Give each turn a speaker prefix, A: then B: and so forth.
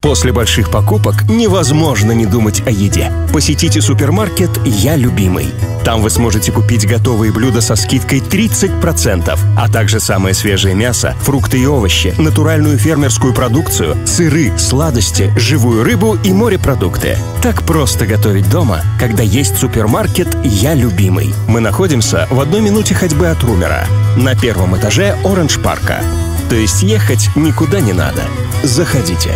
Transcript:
A: После больших покупок невозможно не думать о еде. Посетите супермаркет «Я любимый». Там вы сможете купить готовые блюда со скидкой 30%, а также самое свежее мясо, фрукты и овощи, натуральную фермерскую продукцию, сыры, сладости, живую рыбу и морепродукты. Так просто готовить дома, когда есть супермаркет «Я любимый». Мы находимся в одной минуте ходьбы от Румера, на первом этаже Оранж Парка. То есть ехать никуда не надо. Заходите.